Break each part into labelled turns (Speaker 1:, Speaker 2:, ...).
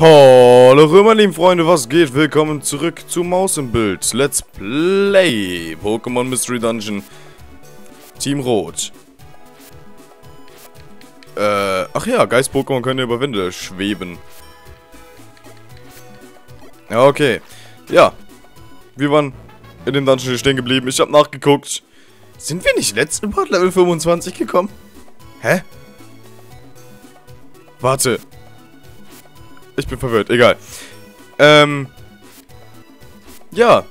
Speaker 1: Hallo meine lieben Freunde, was geht? Willkommen zurück zu Maus im Bild. Let's play Pokémon Mystery Dungeon Team Rot. Äh, ach ja, Geist-Pokémon können über Wände schweben. Okay. Ja, wir waren in dem Dungeon stehen geblieben. Ich habe nachgeguckt. Sind wir nicht letzten Part Level 25 gekommen? Hä? Warte. Ich bin verwirrt, egal. Ähm. Ja.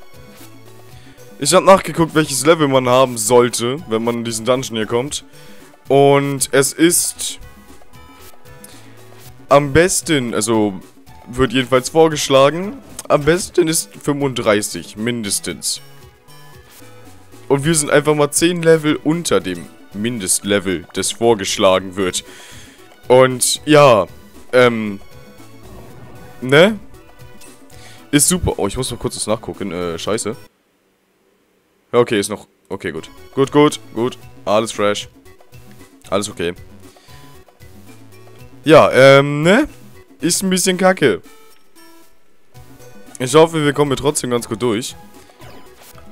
Speaker 1: Ich habe nachgeguckt, welches Level man haben sollte, wenn man in diesen Dungeon hier kommt. Und es ist am besten, also wird jedenfalls vorgeschlagen, am besten ist 35, mindestens. Und wir sind einfach mal 10 Level unter dem Mindestlevel, das vorgeschlagen wird. Und ja, ähm, Ne? Ist super. Oh, ich muss mal kurz das nachgucken. Äh, scheiße. Ja, okay, ist noch... Okay, gut. Gut, gut, gut. Alles fresh. Alles okay. Ja, ähm, ne? Ist ein bisschen kacke. Ich hoffe, wir kommen hier trotzdem ganz gut durch.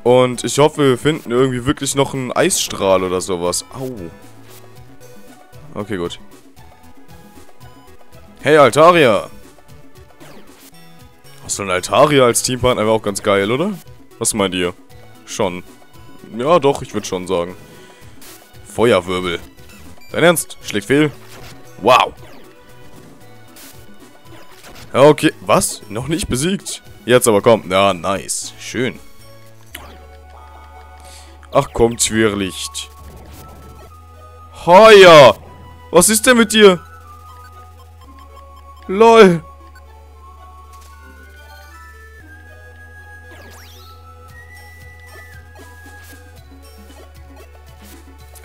Speaker 1: Und ich hoffe, wir finden irgendwie wirklich noch einen Eisstrahl oder sowas. Au. Okay, gut. Hey, Altaria. So ein Altaria als Teampartner wäre auch ganz geil, oder? Was meint ihr? Schon. Ja, doch, ich würde schon sagen. Feuerwirbel. Dein Ernst? Schlägt fehl? Wow. Okay. Was? Noch nicht besiegt? Jetzt aber komm. Ja, nice. Schön. Ach komm, Zwirrlicht. Heuer! Was ist denn mit dir? LOL.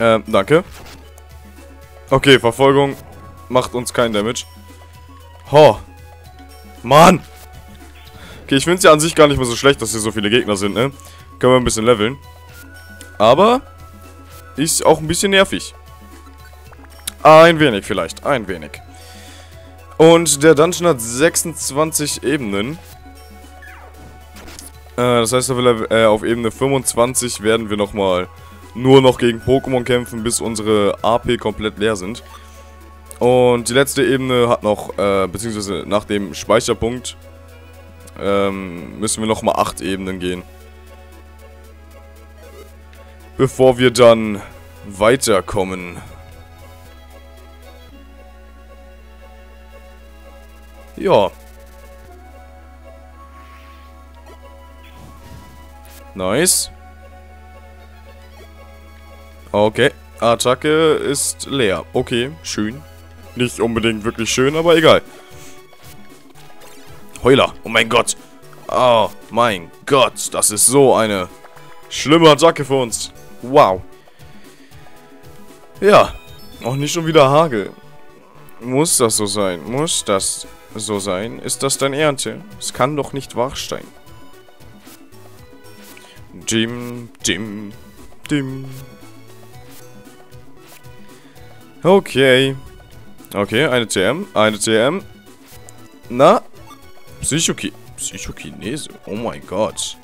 Speaker 1: Ähm, danke. Okay, Verfolgung macht uns keinen Damage. Ho. Mann! Okay, ich finde es ja an sich gar nicht mehr so schlecht, dass hier so viele Gegner sind, ne? Können wir ein bisschen leveln. Aber ist auch ein bisschen nervig. Ein wenig vielleicht, ein wenig. Und der Dungeon hat 26 Ebenen. Äh, das heißt, auf, äh, auf Ebene 25 werden wir nochmal nur noch gegen Pokémon kämpfen, bis unsere AP komplett leer sind. Und die letzte Ebene hat noch, äh, beziehungsweise nach dem Speicherpunkt, ähm, müssen wir nochmal 8 Ebenen gehen. Bevor wir dann weiterkommen. Ja. Nice. Okay. Attacke ist leer. Okay, schön. Nicht unbedingt wirklich schön, aber egal. Heuler. Oh mein Gott. Oh mein Gott. Das ist so eine schlimme Attacke für uns. Wow. Ja. Auch nicht schon wieder Hagel. Muss das so sein? Muss das so sein? Ist das dein Ernte? Es kann doch nicht wahr sein. Dim, dim, dim. Okay. Okay, eine TM. Eine TM. Na? Psychoki Psychokinese. Oh mein Gott.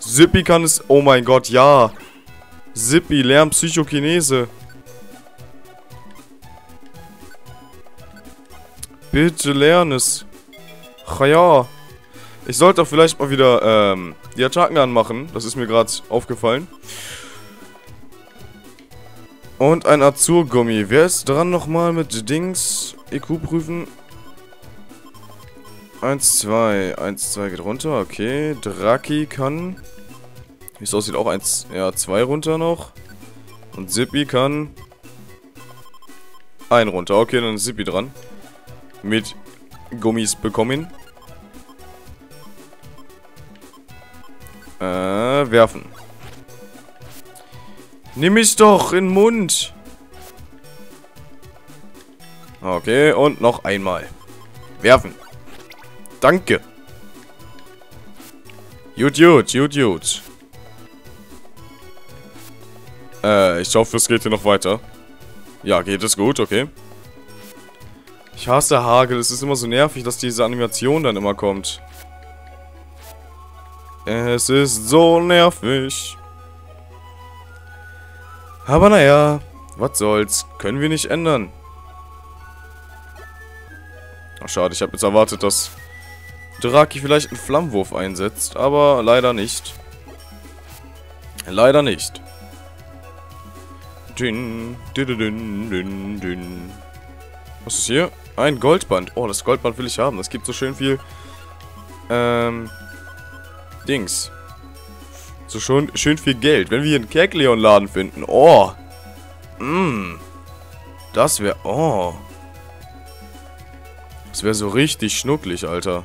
Speaker 1: Zippy kann es... Oh mein Gott, ja. Zippy, lern Psychokinese. Bitte lern es. Ach ja. Ich sollte auch vielleicht mal wieder ähm, die Attacken anmachen. Das ist mir gerade aufgefallen. Und ein Azurgummi. Wer ist dran nochmal mit Dings? EQ prüfen. 1, 2. 1, 2 geht runter. Okay. Draki kann. Wie es aussieht, auch 1, ja, 2 runter noch. Und Zippy kann. Ein runter. Okay, dann ist Zippy dran. Mit Gummis bekommen. Äh, werfen. Nimm mich doch in den Mund. Okay, und noch einmal. Werfen. Danke. Gut, gut, gut, gut. Äh, ich hoffe, es geht hier noch weiter. Ja, geht es gut, okay. Ich hasse Hagel. Es ist immer so nervig, dass diese Animation dann immer kommt. Es ist so nervig. Aber naja, was soll's. Können wir nicht ändern. Ach, schade, ich habe jetzt erwartet, dass Draki vielleicht einen Flammenwurf einsetzt, aber leider nicht. Leider nicht. Dün, dün, dün, dün. Was ist hier? Ein Goldband. Oh, das Goldband will ich haben. Das gibt so schön viel... Ähm... Dings. So schon schön viel Geld. Wenn wir hier einen Kekleon-Laden finden. Oh. Mmm. Das wäre... Oh. Das wäre so richtig schnucklig, Alter.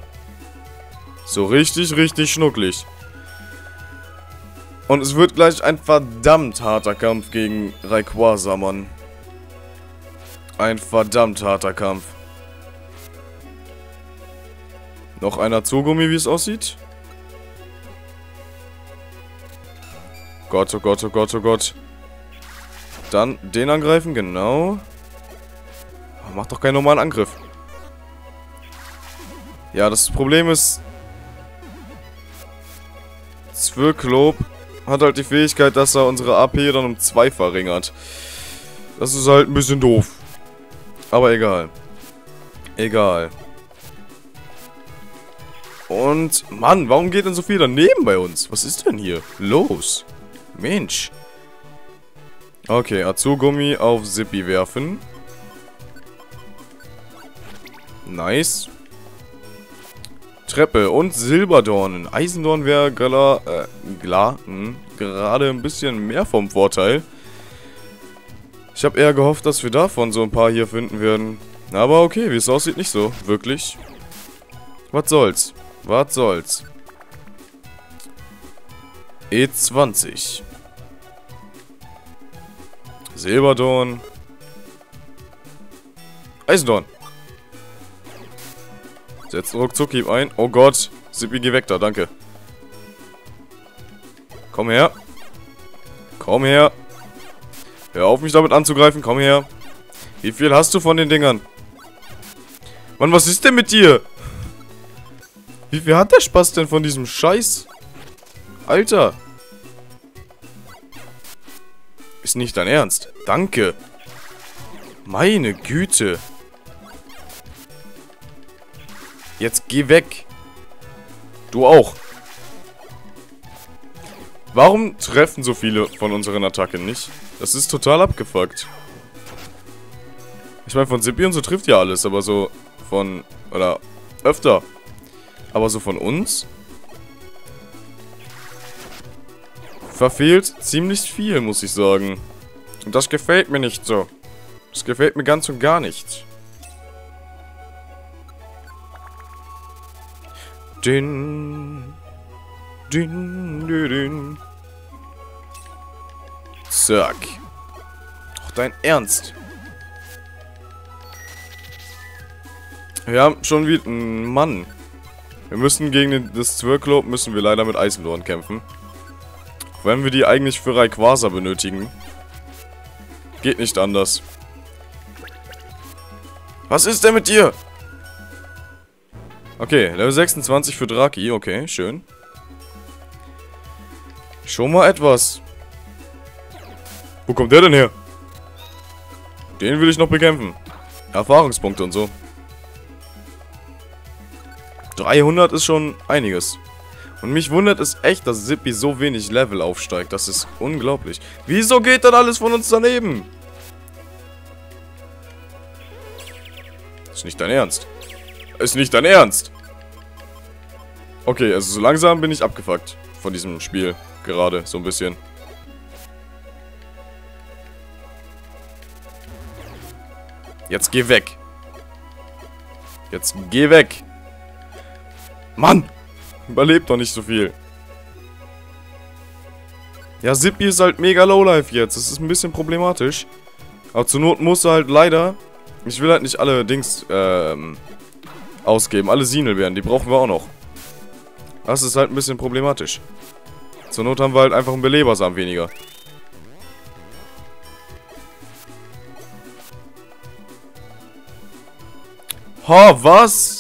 Speaker 1: So richtig, richtig schnucklig. Und es wird gleich ein verdammt harter Kampf gegen Rayquaza, Mann. Ein verdammt harter Kampf. Noch einer Zugummi, wie es aussieht. Gott, oh Gott, oh Gott, oh Gott. Dann den angreifen, genau. Macht doch keinen normalen Angriff. Ja, das Problem ist... Zwirklob hat halt die Fähigkeit, dass er unsere AP dann um 2 verringert. Das ist halt ein bisschen doof. Aber egal. Egal. Und, Mann, warum geht denn so viel daneben bei uns? Was ist denn hier? Los. Mensch. Okay, Azugummi auf Zippy werfen. Nice. Treppe und Silberdornen. Eisendorn wäre äh, klar, hm, gerade ein bisschen mehr vom Vorteil. Ich habe eher gehofft, dass wir davon so ein paar hier finden werden. Aber okay, wie es aussieht, nicht so. Wirklich. Was soll's. Was soll's. E20. Silberdorn. Eisendorn. Setzt ruckzuck ihm ein. Oh Gott. Sippy, geh weg da, danke. Komm her. Komm her. Hör auf, mich damit anzugreifen. Komm her. Wie viel hast du von den Dingern? Mann, was ist denn mit dir? Wie viel hat der Spaß denn von diesem Scheiß? Alter. Ist nicht dein Ernst. Danke. Meine Güte. Jetzt geh weg. Du auch. Warum treffen so viele von unseren Attacken nicht? Das ist total abgefuckt. Ich meine, von Zippy und so trifft ja alles, aber so von... Oder öfter. Aber so von uns? Verfehlt ziemlich viel, muss ich sagen. Und das gefällt mir nicht so. Das gefällt mir ganz und gar nicht. Din. Din, din, din. Zack. Doch dein Ernst. Wir haben schon wieder... Mann. Wir müssen gegen den, das Zwirklob müssen wir leider mit Eisendorn kämpfen. Wenn wir die eigentlich für Rayquaza benötigen. Geht nicht anders. Was ist denn mit dir? Okay, Level 26 für Draki. Okay, schön. Schon mal etwas. Wo kommt der denn her? Den will ich noch bekämpfen. Erfahrungspunkte und so. 300 ist schon einiges. Und mich wundert es echt, dass Zippy so wenig Level aufsteigt. Das ist unglaublich. Wieso geht dann alles von uns daneben? Ist nicht dein Ernst. Ist nicht dein Ernst. Okay, also so langsam bin ich abgefuckt von diesem Spiel. Gerade, so ein bisschen. Jetzt geh weg. Jetzt geh weg. Mann! Überlebt doch nicht so viel. Ja, Zippy ist halt mega lowlife jetzt. Das ist ein bisschen problematisch. Aber zur Not muss er halt leider... Ich will halt nicht alle Dings ähm, ausgeben. Alle Sinelbeeren, die brauchen wir auch noch. Das ist halt ein bisschen problematisch. Zur Not haben wir halt einfach einen Belebersamen weniger. Ha, was?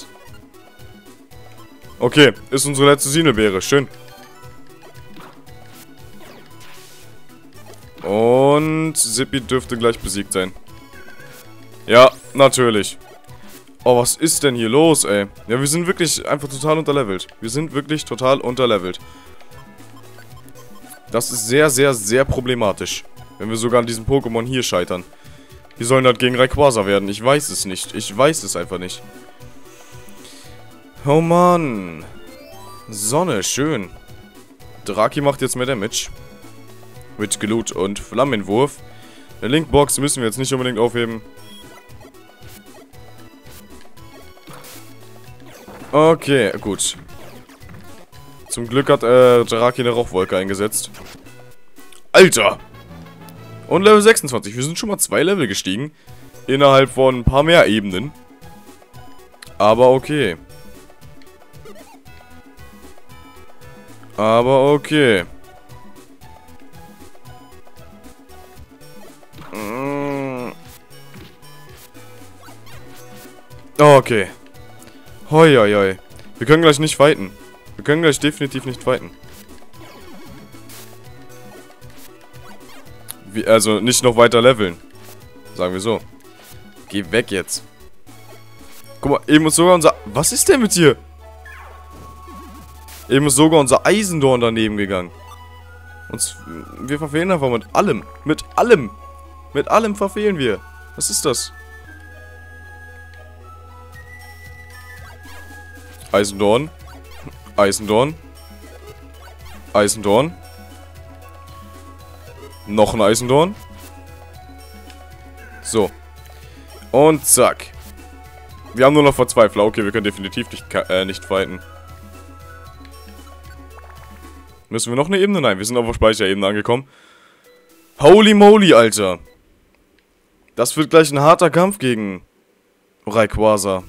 Speaker 1: Okay, ist unsere letzte Sinelbeere. Schön. Und Zippy dürfte gleich besiegt sein. Ja, natürlich. Oh, was ist denn hier los, ey? Ja, wir sind wirklich einfach total unterlevelt. Wir sind wirklich total unterlevelt. Das ist sehr, sehr, sehr problematisch. Wenn wir sogar an diesem Pokémon hier scheitern. Die sollen halt gegen Rayquaza werden. Ich weiß es nicht. Ich weiß es einfach nicht. Oh Mann. Sonne, schön. Draki macht jetzt mehr Damage. Mit Glut und Flammenwurf. Eine Linkbox müssen wir jetzt nicht unbedingt aufheben. Okay, gut. Zum Glück hat äh, Draki eine Rauchwolke eingesetzt. Alter! Und Level 26. Wir sind schon mal zwei Level gestiegen. Innerhalb von ein paar mehr Ebenen. Aber okay. Aber okay. Mm. Okay. Hoi, hoi, hoi. Wir können gleich nicht fighten. Wir können gleich definitiv nicht fighten. Wie, also nicht noch weiter leveln. Sagen wir so. Geh weg jetzt. Guck mal, eben ist sogar unser... Was ist denn mit dir? Eben ist sogar unser Eisendorn daneben gegangen. Uns, wir verfehlen einfach mit allem. Mit allem. Mit allem verfehlen wir. Was ist das? Eisendorn. Eisendorn. Eisendorn. Noch ein Eisendorn. So. Und zack. Wir haben nur noch Verzweifler. Okay, wir können definitiv nicht, äh, nicht fighten. Müssen wir noch eine Ebene? Nein, wir sind auf der Speicherebene angekommen. Holy moly, Alter. Das wird gleich ein harter Kampf gegen Rayquaza.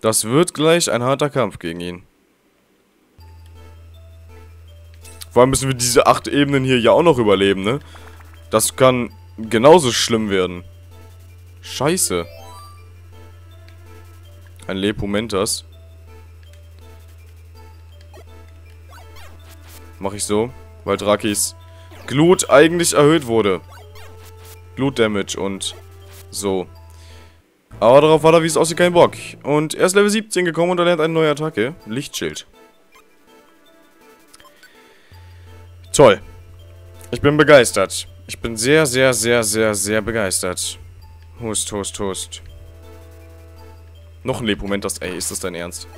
Speaker 1: Das wird gleich ein harter Kampf gegen ihn. Vor allem müssen wir diese acht Ebenen hier ja auch noch überleben, ne? Das kann genauso schlimm werden. Scheiße. Ein Lepumentas. Mach ich so, weil Drakis Glut eigentlich erhöht wurde. Glut-Damage und so. Aber darauf war er, wie es aussieht, kein Bock. Und er ist Level 17 gekommen und er lernt eine neue Attacke. Lichtschild. Toll. Ich bin begeistert. Ich bin sehr, sehr, sehr, sehr, sehr begeistert. Hust, hust, hust. Noch ein Lepoment, das... Ey, ist das dein Ernst?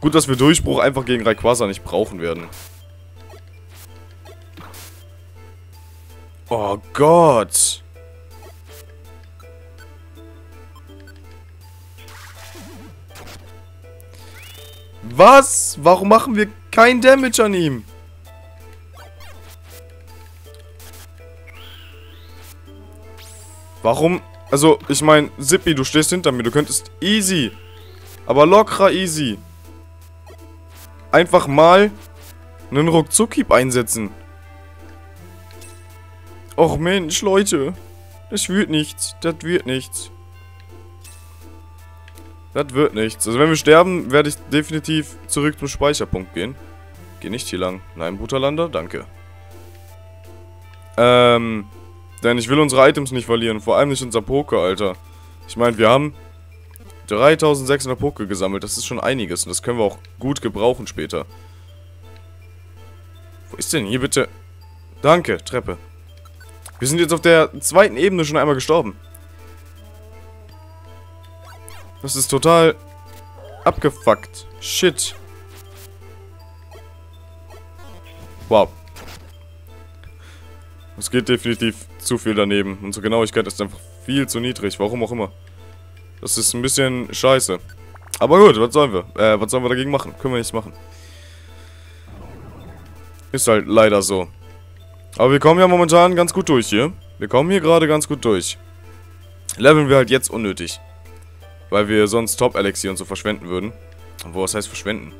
Speaker 1: Gut, dass wir Durchbruch einfach gegen Rayquaza nicht brauchen werden. Oh Gott. Was? Warum machen wir kein Damage an ihm? Warum? Also, ich meine, Zippy, du stehst hinter mir. Du könntest easy, aber locker easy, einfach mal einen Ruckzuckhieb einsetzen. Och Mensch, Leute. Das wird nichts. Das wird nichts. Das wird nichts. Also wenn wir sterben, werde ich definitiv zurück zum Speicherpunkt gehen. Geh nicht hier lang. Nein, Butterlander, danke. Ähm, denn ich will unsere Items nicht verlieren. Vor allem nicht unser Poker, Alter. Ich meine, wir haben 3600 Poker gesammelt. Das ist schon einiges. Und das können wir auch gut gebrauchen später. Wo ist denn hier bitte? Danke, Treppe. Wir sind jetzt auf der zweiten Ebene schon einmal gestorben. Das ist total abgefuckt. Shit. Wow. Es geht definitiv zu viel daneben. Unsere Genauigkeit ist einfach viel zu niedrig. Warum auch immer. Das ist ein bisschen scheiße. Aber gut, was sollen wir? Äh, was sollen wir dagegen machen? Können wir nichts machen. Ist halt leider so. Aber wir kommen ja momentan ganz gut durch hier. Wir kommen hier gerade ganz gut durch. Leveln wir halt jetzt unnötig. Weil wir sonst Top-Elixier und so verschwenden würden. Wo was heißt verschwenden?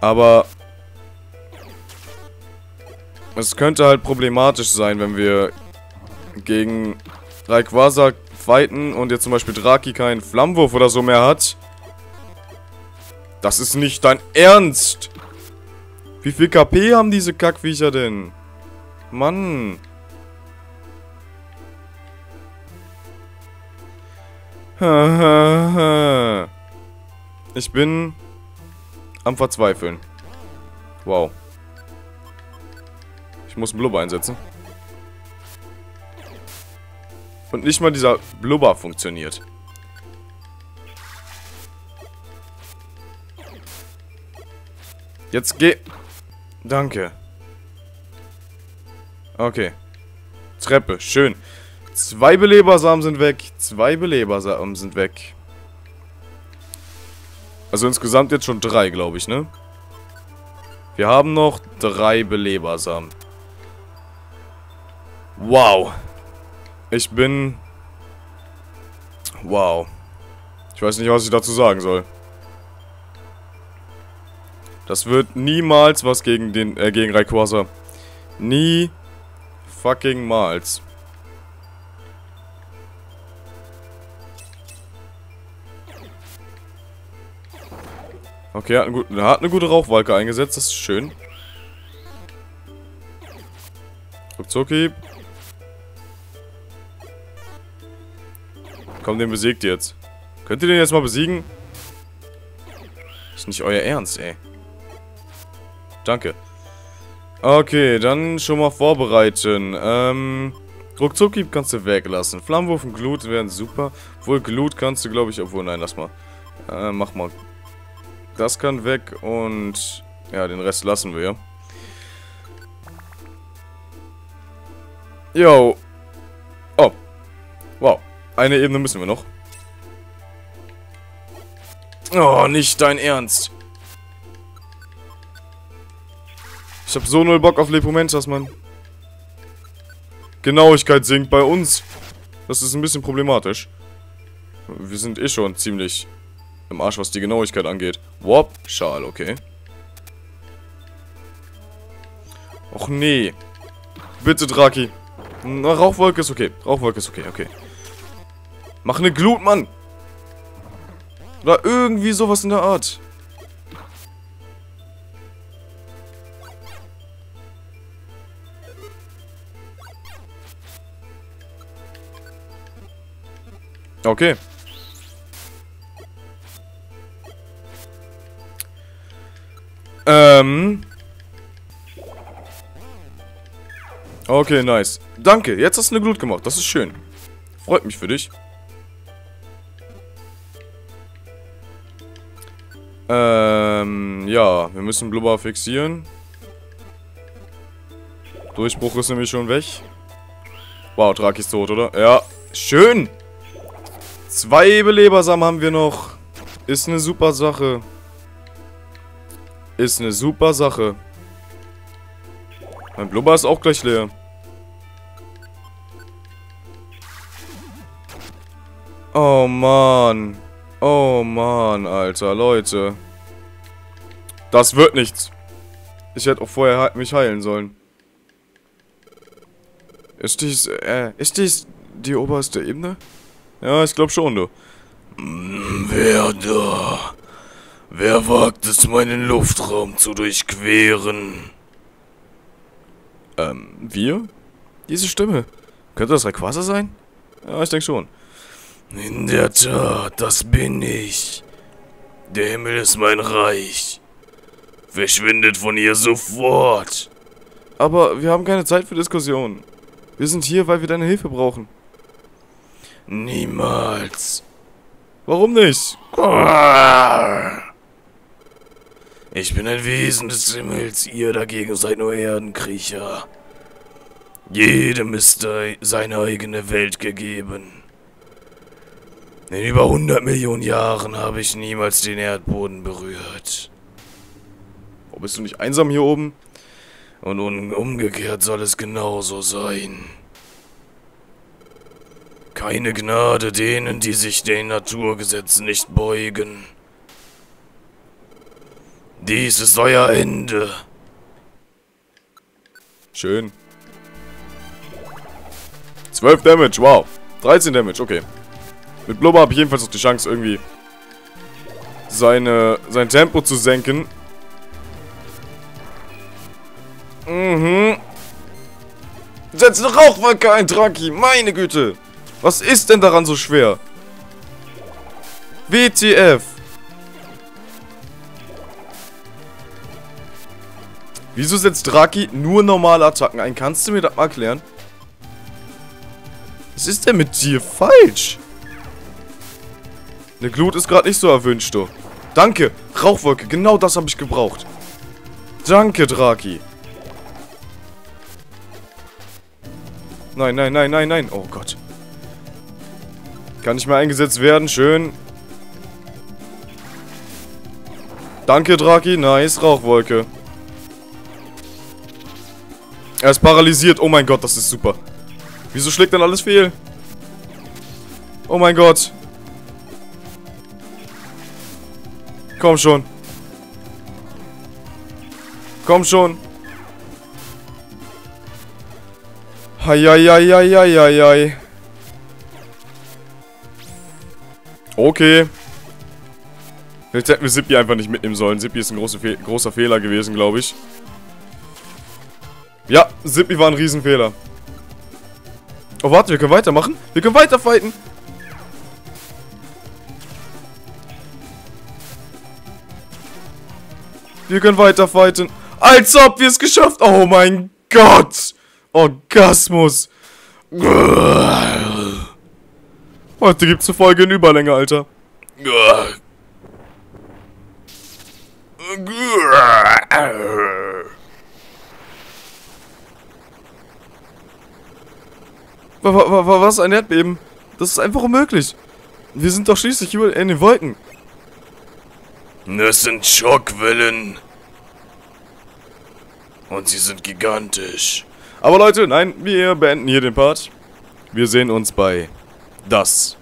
Speaker 1: Aber es könnte halt problematisch sein, wenn wir gegen Rayquaza fighten und jetzt zum Beispiel Draki keinen Flammenwurf oder so mehr hat. Das ist nicht dein Ernst! Wie viel KP haben diese Kackviecher denn? Mann. Ich bin am Verzweifeln. Wow. Ich muss Blubber einsetzen. Und nicht mal dieser Blubber funktioniert. Jetzt geh... Danke. Okay. Treppe, schön. Zwei Belebersamen sind weg. Zwei Belebersamen sind weg. Also insgesamt jetzt schon drei, glaube ich, ne? Wir haben noch drei Belebersamen. Wow. Ich bin... Wow. Ich weiß nicht, was ich dazu sagen soll. Das wird niemals was gegen den, äh, gegen Rayquaza. Nie fucking mals. Okay, hat eine, gute, hat eine gute Rauchwolke eingesetzt, das ist schön. Ruckzucki. Komm, den besiegt jetzt. Könnt ihr den jetzt mal besiegen? Ist nicht euer Ernst, ey. Danke. Okay, dann schon mal vorbereiten. Ähm, Ruckzucki kannst du weglassen. Flammenwurf und Glut wären super. Obwohl, Glut kannst du, glaube ich, obwohl, nein, lass mal. Äh, mach mal. Das kann weg und, ja, den Rest lassen wir. Yo. Oh. Wow. Eine Ebene müssen wir noch. Oh, nicht dein Ernst. Ich hab so null Bock auf Lepomentas, Mann. Genauigkeit sinkt bei uns. Das ist ein bisschen problematisch. Wir sind eh schon ziemlich im Arsch, was die Genauigkeit angeht. Wop, Schal, okay. Och nee. Bitte, Draki. Na, Rauchwolke ist okay. Rauchwolke ist okay, okay. Mach eine Glut, Mann! Oder irgendwie sowas in der Art. Okay. Ähm. Okay, nice. Danke, jetzt hast du eine Glut gemacht. Das ist schön. Freut mich für dich. Ähm, ja, wir müssen Blubber fixieren. Durchbruch ist nämlich schon weg. Wow, Draki ist tot, oder? Ja, schön. Zwei Belebersamen haben wir noch. Ist eine super Sache. Ist eine super Sache. Mein Blubber ist auch gleich leer. Oh Mann. Oh Mann, Alter, Leute. Das wird nichts. Ich hätte auch vorher mich heilen sollen. Ist dies, äh, ist dies die oberste Ebene? Ja, ich glaube schon, du.
Speaker 2: Wer da? Wer wagt es, meinen Luftraum zu durchqueren?
Speaker 1: Ähm, wir? Diese Stimme. Könnte das Rayquaza sein? Ja, ich denke schon.
Speaker 2: In der Tat, das bin ich. Der Himmel ist mein Reich. Verschwindet von hier sofort.
Speaker 1: Aber wir haben keine Zeit für Diskussionen. Wir sind hier, weil wir deine Hilfe brauchen.
Speaker 2: Niemals.
Speaker 1: Warum nicht?
Speaker 2: Ich bin ein Wesen des Himmels, ihr dagegen seid nur Erdenkriecher. Jedem ist seine eigene Welt gegeben. In über 100 Millionen Jahren habe ich niemals den Erdboden berührt.
Speaker 1: Wo bist du nicht einsam hier oben?
Speaker 2: Und umgekehrt soll es genauso sein. Keine Gnade denen, die sich den Naturgesetzen nicht beugen. Dies ist euer Ende.
Speaker 1: Schön. 12 Damage, wow. 13 Damage, okay. Mit Blubber habe ich jedenfalls noch die Chance, irgendwie seine, sein Tempo zu senken. Mhm. Setz eine Rauchwolke ein, Draki. Meine Güte. Was ist denn daran so schwer? WTF. Wieso setzt Draki nur normale Attacken ein? Kannst du mir das mal erklären? Was ist denn mit dir falsch? Eine Glut ist gerade nicht so erwünscht, du. Danke, Rauchwolke, genau das habe ich gebraucht. Danke, Draki. Nein, nein, nein, nein, nein. Oh Gott. Kann nicht mehr eingesetzt werden, schön. Danke, Draki, nice, Rauchwolke. Er ist paralysiert, oh mein Gott, das ist super. Wieso schlägt denn alles fehl? Oh mein Gott. Komm schon. Komm schon. Heieieiei. Okay. Vielleicht hätten wir Zippy einfach nicht mitnehmen sollen. Zippy ist ein großer, Fe großer Fehler gewesen, glaube ich. Ja, Zippy war ein Riesenfehler. Oh, warte, wir können weitermachen. Wir können weiterfighten. Wir können weiterfighten. Als ob wir es geschafft. Oh mein Gott. Orgasmus. Heute gibt's eine Folge in Überlänge, Alter. Was ein Erdbeben? Das ist einfach unmöglich. Wir sind doch schließlich über in den Wolken.
Speaker 2: Das sind Schockwellen. Und sie sind gigantisch.
Speaker 1: Aber Leute, nein, wir beenden hier den Part. Wir sehen uns bei das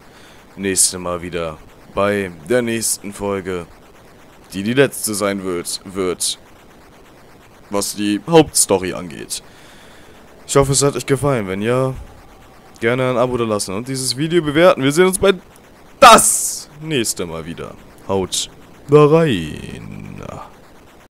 Speaker 1: nächste Mal wieder. Bei der nächsten Folge, die die letzte sein wird, wird was die Hauptstory angeht. Ich hoffe, es hat euch gefallen. Wenn ja, gerne ein Abo da lassen und dieses Video bewerten. Wir sehen uns bei das nächste Mal wieder. Haut da rein.